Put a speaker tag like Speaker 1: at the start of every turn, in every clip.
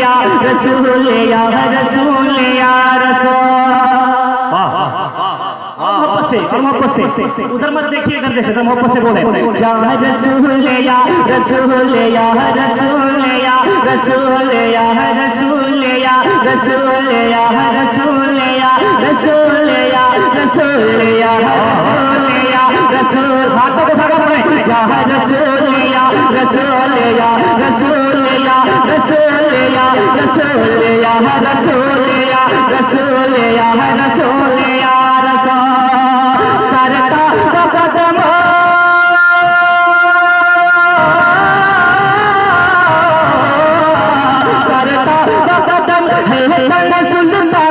Speaker 1: या रसूल या रसूल या रसूल मोहब्बत से और मोहब्बत से उधर मत देखिए इधर देखिए मोहब्बत से बोले या रसूल या रसूल या रसूल या रसूल या रसूल या रसूल या रसूल या रसूल या रसूल या रसूल या रसूल हाथ को कर पड़े या रसूल या रसूल या रसूल या रसूल या रसूल या रसूल सरता सरता है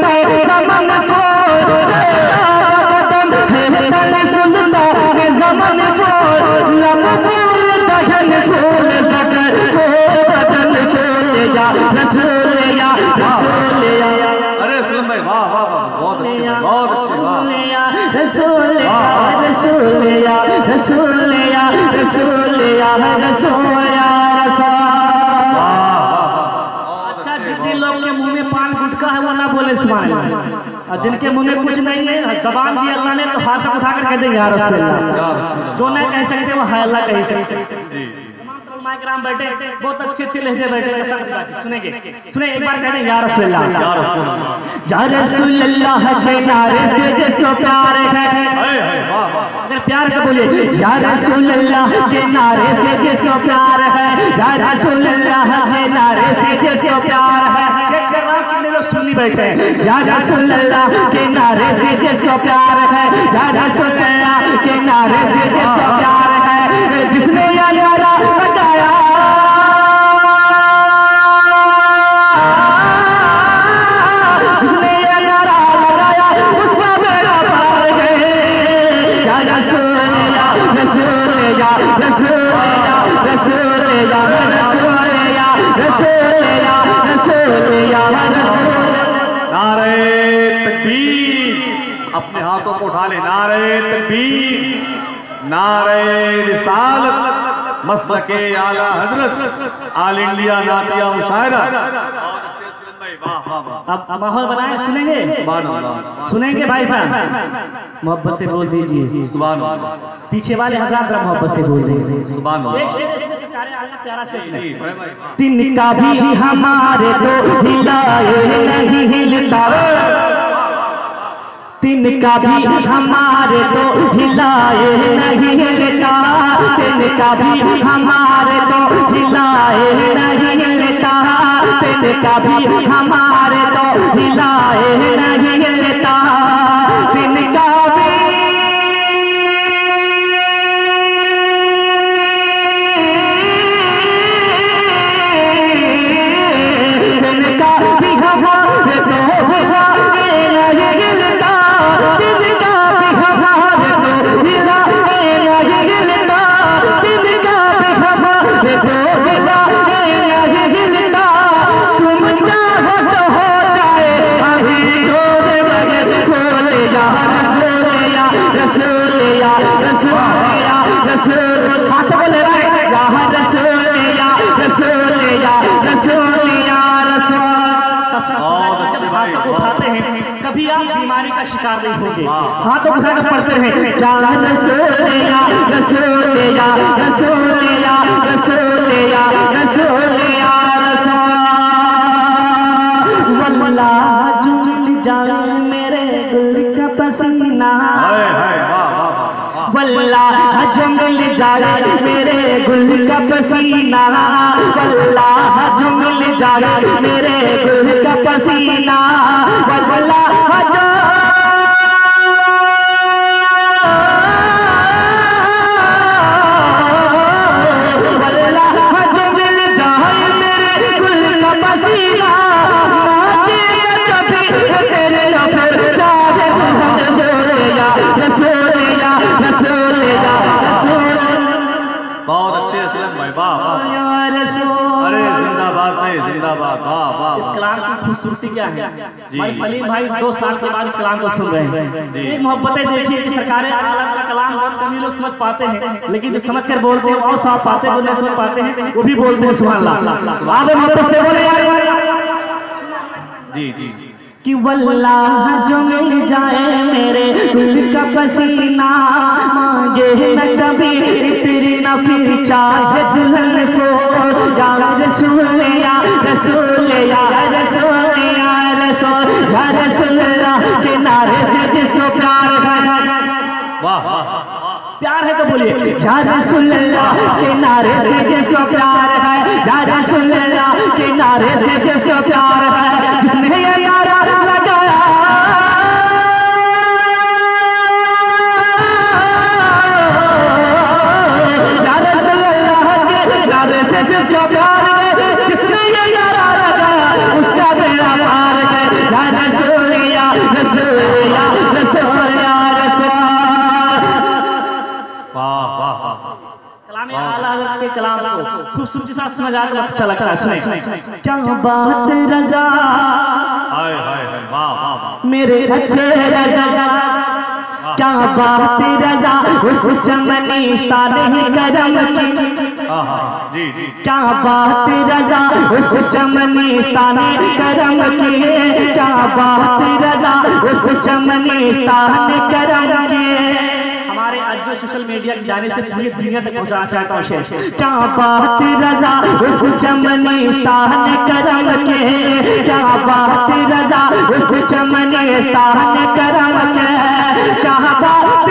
Speaker 1: रसूल या रसूल या
Speaker 2: अरे सलीम भाई वाह वाह वाह बहुत अच्छे बहुत अच्छे वाह।
Speaker 1: रसूल या रसूल या रसूल या रसूल या रसूल या रसूल अच्छा जितने लोग के मुँह में पान गुटका है वो ना बोले सुभान। और जिनके मुँह में कुछ नहीं है जबान दी अल्लाह ने तो हाथ उठा कर कह देंगे या रसूल अल्लाह। जो नहीं कह सकते वो है अल्लाह कह सकते। इकराम बैठे बहुत अच्छे अच्छे लहजे बैठे सुनेंगे। सुने एक बार कहते यार यार के नारे से जिसको प्यार है। अगर प्यार का बोले यार के नारे से जिसको प्यार है। यार के नारे से जिसको प्यार है। सुननी बैठे यार के नारे से जिसको प्यार है। यार के नारे से जिसको प्यार
Speaker 2: हाथों उठा ले। नारे तकबीर नारे रिसालत मसल के आला हज़रत आल इंडिया नातिया मुशायरा।
Speaker 1: अब माहौल बनाए सुनेंगे? सुनेंगे भाई साहब। मोहब्बत से बोल दीजिए। पीछे वाले हजरात जरा मोहब्बत से बोल दीजिए है, है।
Speaker 2: भाई।
Speaker 1: तिनका भी हमारे तो हिलाए नहीं हिलता तिनका भी हमारे तो हिलाए नहीं लेता तिनका भी हमारे तो हिलाए नहीं लेता तिनका भी हमारे तो हिलाए नहीं उठाते हैं कभी आप बीमारी का शिकार नहीं होंगे। हाथ उठाकर पढ़ते हैं। रसोया रसोया रसोया रसोया जा जाए मेरे गुल का पसीना। वल्ला जंगल जाए गुल का पसीना वल्लाह जुमल जाए मेरे गुल का पसीना वल्लाह जो
Speaker 2: अरे जिंदाबाद नहीं जिंदाबाद। वाह वाह
Speaker 1: इस कलाम की खूबसूरती क्या है?
Speaker 2: जी।
Speaker 1: हमारे सलीम भाई दो साल के बाद इस कलाम को सुन रहे हैं।
Speaker 2: जी।
Speaker 1: एक मोहब्बतें देखिए कि सरकारें आलम का कलाम बहुत कम लोग समझ पाते हैं लेकिन जो समझ कर बोलते हैं और साफ़ पाते वो समझ पाते हैं वो भी बोलते हैं सुभान अल्लाह। आप मोहब्बत से बोले यार कि वल्लाह जो मिल जाए मेरे दिल का पसीना, मांगे न कभी तेरी न फिर चाहे दुल्हन को। या रसूल या रसूल या रसूल या रसूल या रसूल के नारे से जिसको प्यार है।
Speaker 2: वाह
Speaker 1: प्यार है तो बोलिए, या रसूल के नारे से जिसको प्यार है, या रसूल के नारे से जिसको प्यार के कलाम को खूबसूरती से सुना जाए तो अच्छा लगता है सुने क्या बात रजा
Speaker 2: हाय हाय हाय वाह वाह वाह
Speaker 1: मेरे अच्छे रजा क्या बात रजा उस चमनीस्ता नहीं करम की
Speaker 2: हाँ हाँ
Speaker 1: क्या बात रजा उस चमनीस्ता ने करम किए क्या बात रजा उस चमनीस्ता ने करम किए जो सोशल मीडिया की जाने से पूरी दुनिया तक पहुंचाना चाहता हूँ शेर। क्या बात रजा उस चमन स्थान करम के? क्या बात रजा उस चमन स्थान करम के? क्या बात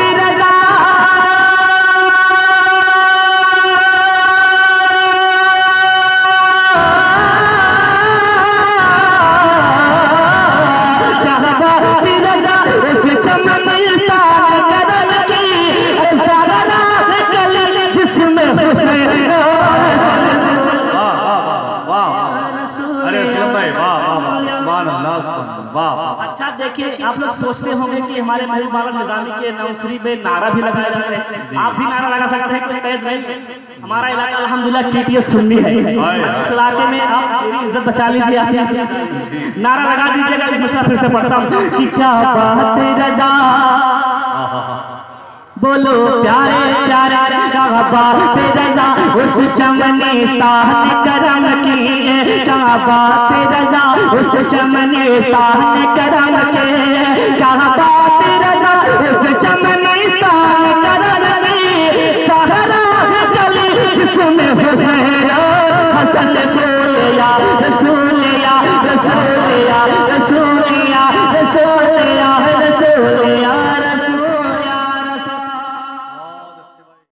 Speaker 2: वाह
Speaker 1: अच्छा देखिए आप लोग सोचते होंगे कि हमारे महबूब बाला निजामी के नौसरी में नारा भी लगाया जाता है। आप भी नारा लगा सकते हैं कोई कैद नहीं। हमारा इलाका अल्हम्दुलिल्लाह टीटीएस सुन्नी है। इस इलाके में आप मेरी इज़्ज़त बचा लीजिए आप नारा लगा दीजिएगा इस मसला फिर से पढ़ता हूँ। कि क्या बात रजा। बोलो, प्यारे, प्यारा कहबा रजा। उस चमनी स्थान करम किए कहबा रजा। उस चमनी स्थान करम के कहबा रजा। उस चमनी